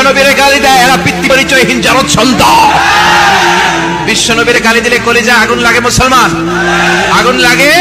বিশ্বনবীরে গালি দেয়, এরা পিতৃ পরিচয়হীন জারদ সন্তান। বিশ্বনবীরে গালি দিলে কলিজা আগুন লাগে মুসলমান। আগুন লাগে